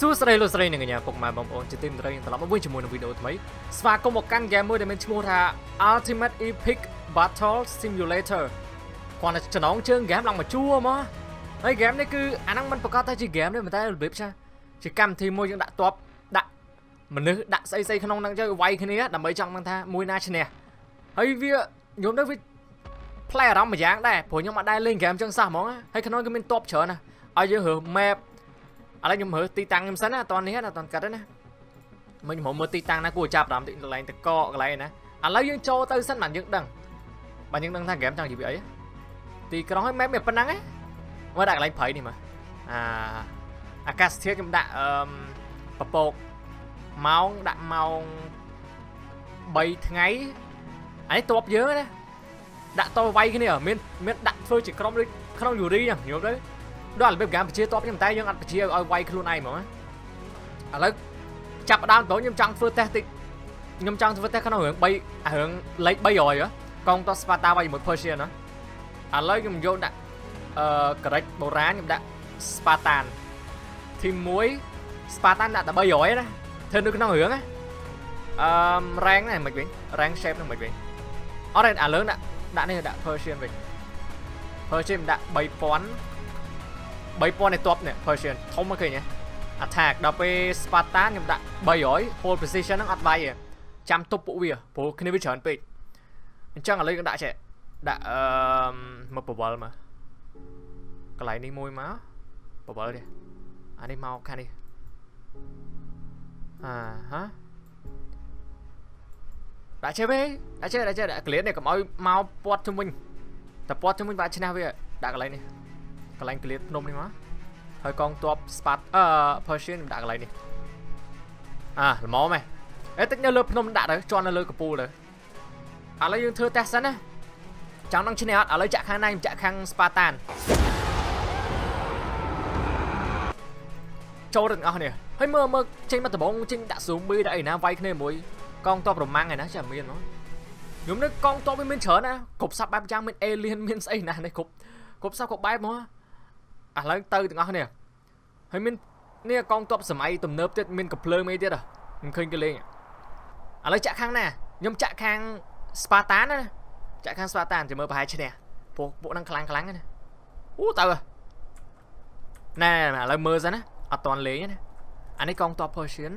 សួស្តីលោកស្រីនិងកញ្ញាពុកម៉ែបងប្អូនជាទីមេត្រីត្រឡប់មកវិញជាមួយនឹងវីដេអូថ្មីស្វាគមន៍មកកាន់ហ្គេមមួយដែលមានឈ្មោះថា Ultimate Epic Battle Simulator គាត់តែចំណងជើងហ្គេមឡើងមកជួមកហើយហ្គេមនេះគឺអាហ្នឹងមិនប្រកាសថាជាហ្គេមទេប៉ុន្តែរបៀបចាជាកម្មវិធីមួយយើងដាក់តបដាក់មនុស្សដាក់ស្អីស្អីក្នុងហ្នឹងទៅវាយគ្នាដើម្បីចង់ដឹងថាមួយណាឈ្នះហើយវាខ្ញុំទៅវាផ្លែអារម្មណ៍មួយយ៉ាងដែរព្រោះខ្ញុំអត់ដែរលេងហ្គេមចឹងសោះហ្មងហើយក្នុងគឺមានតបច្រើនណាឲ្យយើងរើស map ឥឡូវខ្ញុំមើលទីតាំងខ្ញុំសិនណាអត់តនេះណាអត់តកាត់ទេណាមើលខ្ញុំមើលទីតាំងណាគួរចាប់អារម្មណ៍កន្លែងតកកន្លែងណាឥឡូវយើងចូលទៅសិនបានយើងដឹងបានយើងដឹងថាហ្គេមចង់និយាយអីទីក្រុងឲ្យ map មានប៉ុណ្ណឹងហ៎មើលដាក់កន្លែងព្រៃនេះមើលអាអាកាសធាតុខ្ញុំដាក់អឺពពកម៉ោងដាក់ម៉ោង3ថ្ងៃអានេះតបយើងណាដាក់តវាយគ្នាមានមានដាក់ធ្វើជាក្រុមដូចក្នុងយូរីហ្នឹងយល់ទៅ ដល់របៀបកាមប្រជាតបខ្ញុំតែយើងអត់ប្រជាឲ្យវាយខ្លួនឯងហ្មងឥឡូវចាប់ដើមបងខ្ញុំចង់ធ្វើតេស្តតិចខ្ញុំចង់ធ្វើតេស្តក្នុងរឿង3រឿងលេខ300កងតស្វាតាវាយជាមួយ Persian ណាឥឡូវខ្ញុំយកដាក់អឺក្រិចបុរាណខ្ញុំដាក់ Spartan ទី1 Spartan ដាក់តែ300ណាធ្វើនៅក្នុងរឿងណាអឺ rank ហ្នឹងមិនវិញ rank shape ហ្នឹងមិនវិញអត់ទេឥឡូវដាក់ដាក់នេះដាក់ Persian វិញ Persian ដាក់3000 3000នៃតបនេះ Persian ធំមកឃើញទេ attack ដល់ពេល Spartan ខ្ញុំដាក់300 hold position ហ្នឹងអត់វាយទេចាំទប់ពួកវាព្រោះគ្នាវាច្រើនពេកអញ្ចឹងឥឡូវខ្ញុំដាក់ចេះដាក់អឺមកបវលមកកន្លែងនេះមួយមកបវលទេអានេះមកខាងនេះអាហាដាក់ចេះវិញដាក់ចេះដាក់ចេះដាក់ក្លៀននេះកុំឲ្យមកពាត់ជុំវិញតែពាត់ជុំវិញបាក់ឈ្នះវាដាក់កន្លែងនេះ កន្លែងក្លៀតភ្នំនេះមកហើយកងទ័ព Spat អឺ Persian ដាក់កន្លែងនេះអាល្មមហ៎អេតិចនៅលើភ្នំដាក់ទៅជន់នៅលើកពូលទៅឥឡូវយើងធ្វើតេស្តសិនណាចង់នឹងឈ្នះអត់ឥឡូវចាក់ខាងណាខ្ញុំចាក់ខាង Spartan ចូលទាំងអស់នេះហើយមើលមើលចេញមកដំបងចេញដាក់ zombie ដាក់អីណាវាយគ្នាមួយកងទ័ពរម៉ាំងឯណាចាមានហ្មងខ្ញុំនេះកងទ័ពវាមានច្រើនណាគ្រប់សັບបែបយ៉ាងមាន alien មានស្អីណានេះគ្រប់គ្រប់សັບគ្រប់បែបហ្មង ឥឡូវទៅទាំងអស់គ្នាហើយមាននេះកងទ័ពសម័យទំនើបទៀតមានកំភ្លើងអីទៀតខ្ញុំឃើញគេលេងឥឡូវចាក់ខាងណាខ្ញុំចាក់ខាង Spartan ណាចាក់ខាង Spartan ចាំមើលប្រហែលឈ្នះពួកពួកហ្នឹងខ្លាំងខ្លាំងណាអូទៅណែឥឡូវមើលសិនណាអត់តន់លេងណាអានេះកងទ័ព Persian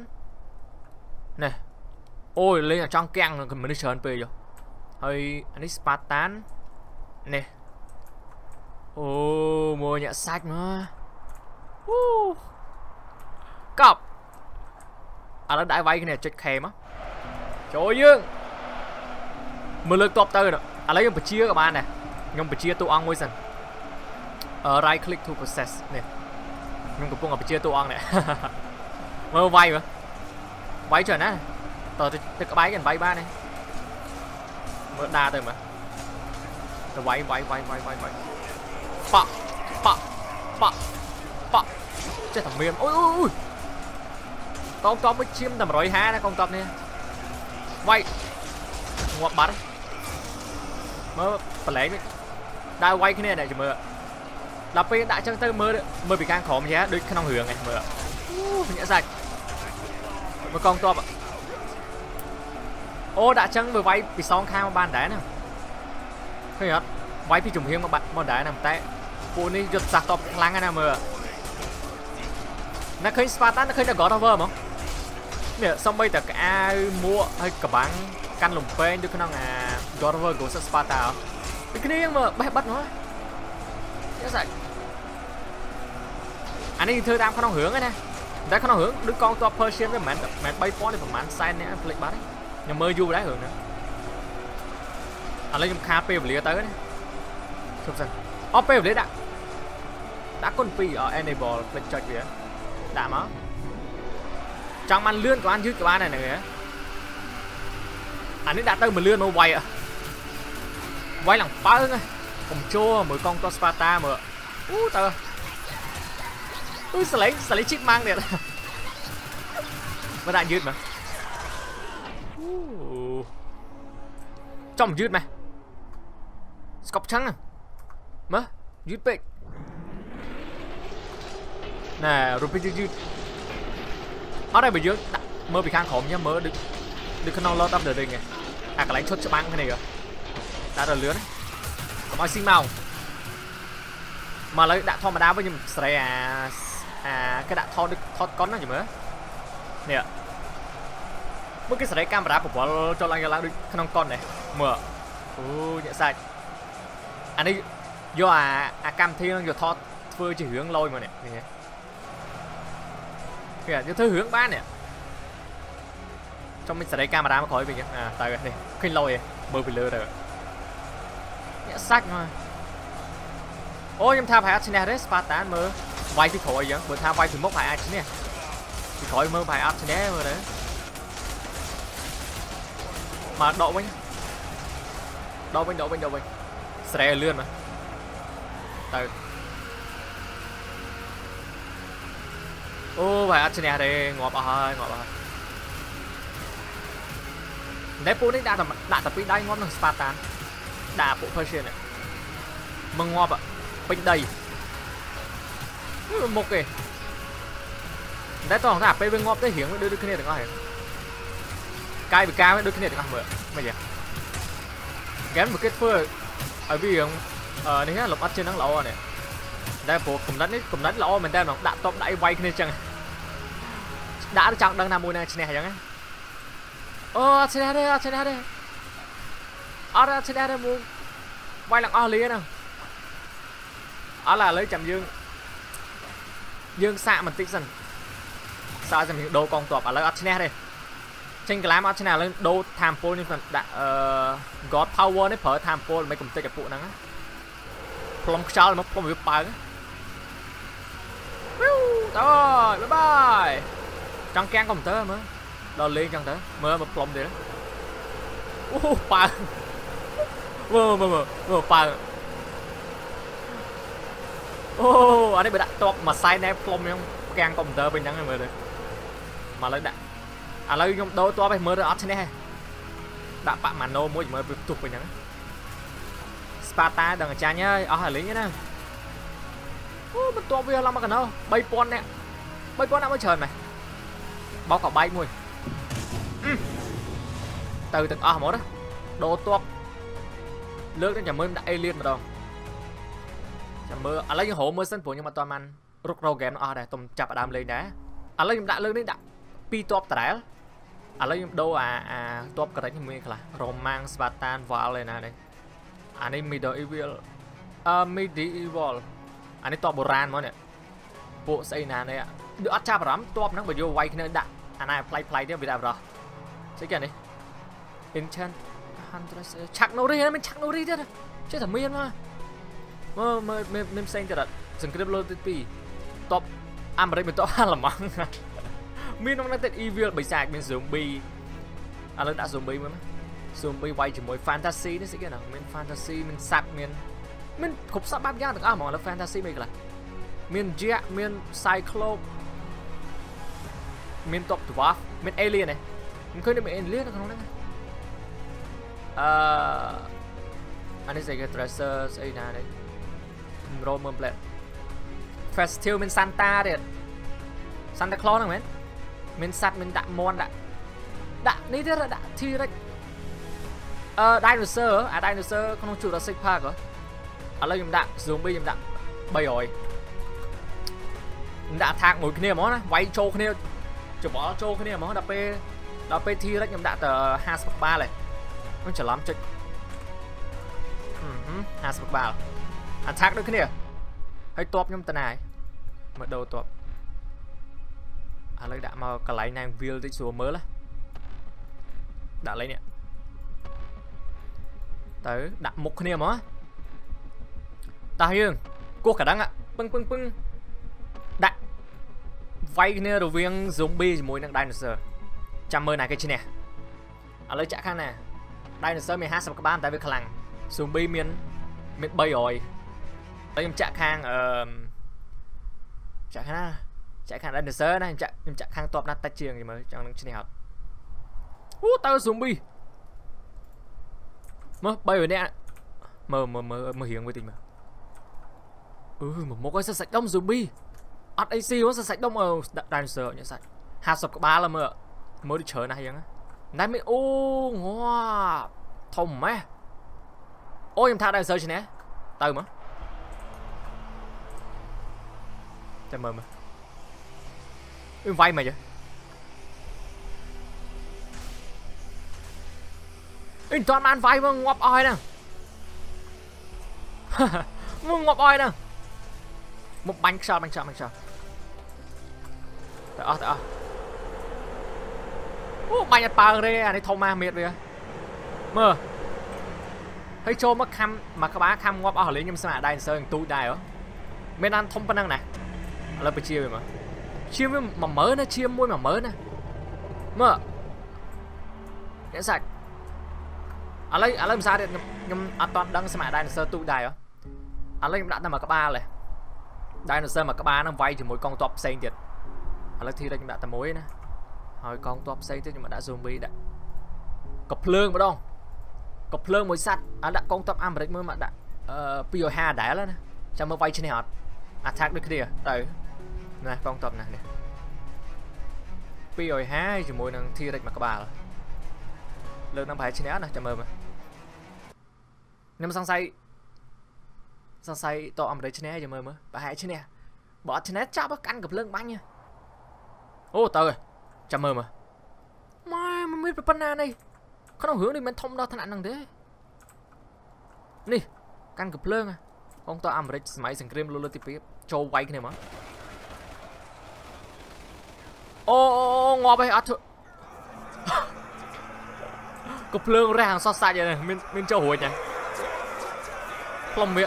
ណែអូយលេងចង់កាំងមនុស្សច្រើនពេកហើយអានេះ Spartan នេះ Ồ, mua nhà sách nữa. Uh. Cọp. À nó đã vay cái này chết khem á. Trời ơi dương. Lực top tư nè À lấy ông bằng chia các bạn nè ông bằng chia tụ ăn mới dần. Ờ right click to process nè Nhưng cũng không bằng chia tụ ăn nè Mà vay mà. Vay chuẩn á. Tờ tôi có bay gần vay ba này. Mới đa thôi mà. Tờ vay vay vay vay vay vay. យបានទេមើលដាទៅមើលទៅវាយវាយវាយវាយវាយវាយប៉ប៉ប៉ប៉ចេះតែមានអូយអូយកងតបមួយឈាមតែ150ណាកងតបនេះវាយងាប់បាត់មើលប្រឡែងដើរវាយគ្នានេះមើលដល់ពេលដាក់ចឹងទៅមើលមើលពីខាងក្រោមយ៉ាដូចក្នុងរឿងហ្នឹងមើលអូញាក់សាច់មើលកងតបអូដាក់ចឹងមើលវាយពីសងខាងមកបានដែរណាឃើញអត់វាយពីជំហៀងមកបាត់មកដែរណាតែ ពួកនេះយុទ្ធសាស្ត្រតបខ្លាំងណាស់មើលណាឃើញ Spartan ណាឃើញតែ God of War ហ្មងនេះសំបីតែក្អាវមួកហើយកបាំងកាន់លំពេងដូចក្នុងអា God of War Ghost of Sparta ពីគ្នាមើលបេះបិទហ្មងយ៉ាសាច់អានេះធ្វើតាមក្នុងរឿងណាតែក្នុងរឿងដូចកងទ័ព Persian វាមិនមែន3000ទេប្រហែលសែនអ្នកផ្លេចបាត់ខ្ញុំមើលយូរដែររឿងហ្នឹងឥឡូវខ្ញុំខាតពេលវេលាទៅណាជប់សិន Opel đấy đã. Đã config ở enable click cho kìa. Đã mà. trong ăn lươn có ăn chứ cái ba này này kìa. Anh ấy đã tới mà lươn nó quay ạ. À. Quay lòng bơ ngay. Cùng chua mới con to Sparta mà. u tờ. Tôi sẽ lấy sẽ lấy chiếc mang này. Mà đã dứt mà. Trong dứt mà. Scope trắng à. 뭐? 뮤백 nè rồi ở đây mình dưới mơ bị khang khổm nhá mơ được được cái non lót đắp được đây này à cái lánh chốt cho băng cái này rồi đã rồi lướn có xin màu. Mà lấy đã thon mà đá với nhưng sợi à à cái đã thon được thon con nào gì mơ nè. Mấy cái sợi camera của bọn cho lăng cho lăng được cái non con này. Mở. Ô nhẹ sai. À, Anh ấy អាកន្លែងឈុតច្បាំងគ្នាដាក់ទៅលឿនកុំឲ្យស៊ីមកមកឥឡូវដាក់ធម្មតាវិញខ្ញុំស្រែអាអាគេដាក់ថតដូចថតកុនណាយមើលនេះមើលគេស្រែកាមេរ៉ាបវល់ចូលឡើងឡើងដូចក្នុងកុននេះមើលអូញាក់សាច់អានេះយកអាអាកម្មវិធីនឹងយកថតធ្វើជារឿងលយមកនេះនេះគេយកធ្វើរឿងបាននេះចុំមិនសេរីកាមេរ៉ាមកក្រោយវិញអាទៅនេះឃើញលយមើលពីលើទៅញាក់សាច់មកអូខ្ញុំថាប្រហែលឈ្នះទេស្ប៉ាតានមើលវាយពីក្រោយអញ្ចឹងបើថាវាយពីមុខប្រហែលអាចឈ្នះពីក្រោយមើលប្រហែលអត់ឈ្នះមើលទៅមកដកវិញដកវិញដកវិញដកវិញស្រែលឿនមក từ ô, phải Arsenal thì ngọt ơi ngọt ơi Nepal đấy đã tập đã tập bị đây ngon hơn Spartan. Đã bộ Persian này. Mừng ngọt ạ à. bình đầy. Một kì đấy toàn là bên ngọt tới hiển đưa đưa cái này được không hả cay bị cao đưa cái này được không vậy mà vậy gắn một cái phơi ở vì អស់មើលមិនយ៉ាងហ្គេមមកគេធ្វើឲ្យវារៀងអឺនេះលំអិតជាងហ្នឹងល្អនេះតែព្រោះកំណត់នេះកំណត់ល្អមែនតើដាក់តបដៃវាយគ្នាចឹងដាក់ចង់ដឹងណាមួយណាឈ្នះចឹងអូឈ្នះទេអត់ឈ្នះទេអត់ឈ្នះទេមួយវាយឡើងអស់លាហ្នឹងអត់ឡើយឥឡូវចាំយើងយើងសាកបន្តិចសិនសាកចាំយើងដូរកងទ័ពឥឡូវអត់ឈ្នះទេចេញកន្លែងអត់ឈ្នះឥឡូវដូរ temple នេះដាក់អឺ god power នេះប្រើ temple ដើម្បីកំទេចឲ្យពួកហ្នឹង ផ្លុំខ្យល់មកផ្លុំវាប៉ើងវ៉ូតើបាយបាយចង់កាំងកុំព្យូទ័រមើលដល់លេងចឹងទៅមើលមកផ្លុំទៀតអូប៉ើងមើលមើលមើលប៉ើងអូអានេះបើដាក់តបមួយសៃណែផ្លុំចឹងកាំងកុំព្យូទ័រវិញហ្នឹងមើលទៅមកលើដាក់ឥឡូវខ្ញុំដូរតបឲ្យមើលទៅអត់ឈ្នះទេដាក់បាក់ម៉ាណូមួយមើលវាផ្ទុះវិញហ្នឹង ស្ប៉ាតាដឹងអាចារ្យហើយអស់ហើយលេងណាអូបន្ទាប់វាឡើងមកកណោ3000នាក់3000នាក់មកច្រើនម៉េះបោកកបែកមួយទៅទាំងអស់ហ្មងណាដូរតបលើកនឹងចាំមើលដាក់អេលៀនម្ដងចាំមើលឥឡូវយើងរកមើលសិនព្រោះខ្ញុំអត់ទាន់បានរុករោហ្គេមអស់ដែរទុំចាប់ដើមលេងដែរឥឡូវខ្ញុំដាក់លើកនេះដាក់2តបត្រែលឥឡូវខ្ញុំដូរអាអាតបក្រិចមួយខ្លះរ៉ូម៉ាំងស្វាតានវ៉ាល់ឯណានេះ อันนี้ medieval เอ่อ medieval อันนี้ตัวโบราณมั้งเนี่ยโบไซนานเลยอะเดี๋ยอาจารย์ตัวนักบรยายไว้ขนาดดักอันนั้นพลายพลายเดียวไปได้ปะใช่แก่นี่ enchant ฮันตรัสชักโนรีนะมันชักโนรีเด้อใช่ถ้ามีนะเมื่อเมื่อเมื่อเมื่อเซนจะดัดสังเกตโลติปีตอบอเมริกมันตัวฮัล์มั้งมีน้องนักเตะอีเวลไปแจกเป็นซอมบี้อะไรด่าซอมบี้มั้ง zombie មើល zombie វាយជាមួយ fantasy នេះស្អីគេណាមាន fantasy មានសត្វមានមានគ្រប់សពបែបយ៉ាងទាំងអស់ហ្មងឥឡូវ fantasy មិនខ្លះមាន jack មាន cyclope មាន top dwarf មាន alien នេះខ្ញុំឃើញមាន alien នៅក្នុងហ្នឹងអឺអានេះស្អីគេ treasure ស្អីណានេះរោមើលផ្លែ festival មាន Santa ទៀត Santa Claus ហ្នឹងមែនមានសัตว์មានដាក់មន់ដាក់ដាក់នេះទៀតដាក់ T-Rex អឺ dinosaur អា dinosaur ក្នុង Jurassic Park ហ៎ឥឡូវខ្ញុំដាក់ zombie ខ្ញុំដាក់300ខ្ញុំដាក់ថាកមួយគ្នាហ្មងណាវាយចូលគ្នាច្បល់ចូលគ្នាហ្មងដល់ពេលដល់ពេល T-Rex ខ្ញុំដាក់ទៅ50ក្បាលឯងខ្ញុំច្រឡំចុច50ក្បាលអាថាកដូចគ្នាហើយតបខ្ញុំតាណាហើយមើលដូរតបឥឡូវដាក់មកកន្លែងណា wheel តិចស្រួលមើលដាក់លេងនេះ ទៅដាក់មុខគ្នាហ្មងតោះយើងគោះកណ្ដឹងពឹងពឹងពឹងដាក់វាយគ្នារវាង zombie ជាមួយនឹង dinosaur ចាំមើលណាគេឈ្នះឥឡូវចាក់ខាងណា dinosaur មាន50ក្បាលតែវាខ្លាំង zombie មានមាន300ហើយខ្ញុំចាក់ខាងអឺចាក់ខាងណាចាក់ខាង dinosaur ណាខ្ញុំចាក់ខ្ញុំចាក់ខាងតបណាតិចជាងមើលចង់នឹងឈ្នះអត់អូតើ zombie mơ bay vậy 뭐 바이오네 mờ hiền với tình mà. Ừ mà một cái sạch đông zombie at ac nó sạch đông ở dinosaur nhận sạch. Hạt sập cả ba là mờ mới đi chờ này vậy á. Nay mới ô ngoa thông mẹ. Ôi em tha dinosaur chứ nè. Từ mà. Chào mừng mà. Em vay mày vậy Ê, toàn man vai mà ngọc oi nè. Mua ngọc oi nè. Một bánh sao bánh sao bánh sao Đó đó. Ủa bánh nhật bằng đây à này thông ma miệt vậy Mơ. Thấy chô mất khăm mà các bác khăm ngọc oi lấy nhưng mà đây sơn tụi đây hả Mình ăn thông năng nè. Lớp bà chia vậy mà. Chia với mà mớ nè chia môi mà mớ nè. Mờ, Để sạch. ឥឡូវបជាវាមកឈាមវា10000ណាឈាមមួយ10000ណាមើលអ្នកសាច់ឥឡូវឥឡូវមិនសារទេខ្ញុំខ្ញុំអត់តន់ដឹងស្មានអាដៃសើទូចដែរហ៎ឥឡូវខ្ញុំដាក់តែមកក្បាលទេដៃនសើមកក្បាលហ្នឹងវាយជាមួយកងទ័ពផ្សេងទៀតឥឡូវធីរិចខ្ញុំដាក់តែមួយណាហើយកងទ័ពផ្សេងទៀតខ្ញុំដាក់ zombie ដាក់កភ្លើងម្ដងកភ្លើងមួយសัตว์អាដាក់កងទ័ពអាមេរិកមើលមកដាក់អឺ250ដែរណាចាំមើលវាយឈ្នះអត់ attack ដូចគ្នាទៅណាកងទ័ពណានេះ250ជាមួយនឹង T-Rex មួយក្បាល លើកនឹងប្រហែលឈ្នះណាចាំមើលមើលខ្ញុំសង្ស័យសង្ស័យតអាមេរិកឈ្នះចាំមើលមើលប្រហែលឈ្នះបើអត់ឈ្នះចាប់កាន់កំភ្លើងបាញ់អូទៅចាំមើលមើលម៉ែមិនមានប៉ុណ្ណានេះក្នុងរឿងនេះមិនធំដល់ថ្នាក់ហ្នឹងទេនេះកាន់កំភ្លើងកងទ័ពអាមេរិកសម័យសង្គ្រាមលោកលើកទី2ចូលវាយគ្នាមកអូងាប់ឯងអត់ធ្វើ កំភ្លើងរះអង្សោះសាច់មានមានចូលរួចណាផ្លុំវា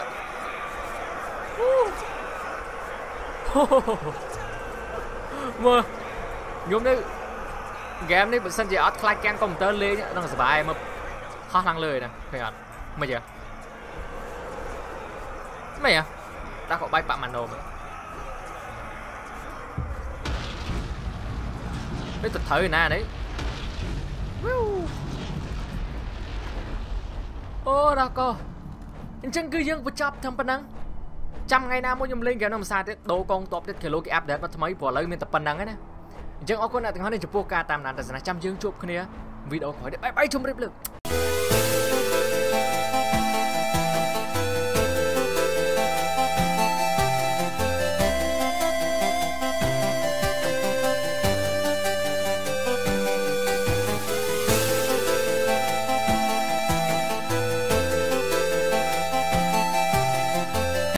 មើលខ្ញុំនេះហ្គេមនេះបើសិនជាអត់ខ្លាចកាំងកុំព្យូទ័រលេងនឹងសុបាយមើលហោះឡើងលើណាឃើញអត់មិនទេមិនហ៎ដាក់ក៏បាយប៉ាម៉ាណូមើលនេះទៅត្រូវណានេះ អូដល់ក៏អញ្ចឹងគឺយើងបញ្ចប់តាមប៉ុណ្ណឹងចាំថ្ងៃណាមួយខ្ញុំលេងហ្គេមនឹងភាសាទៀតដូរកងតបទៀតគេលោកគេអាប់ដេតមកថ្មីព្រោះឥឡូវមានតែប៉ុណ្្នឹងឯណាអញ្ចឹងអរគុណអ្នកទាំងអស់នេះចំពោះការតាមដានទស្សនាចាំយើងជួបគ្នាវីដេអូក្រោយទៀតបាយបាយជម្រាបលា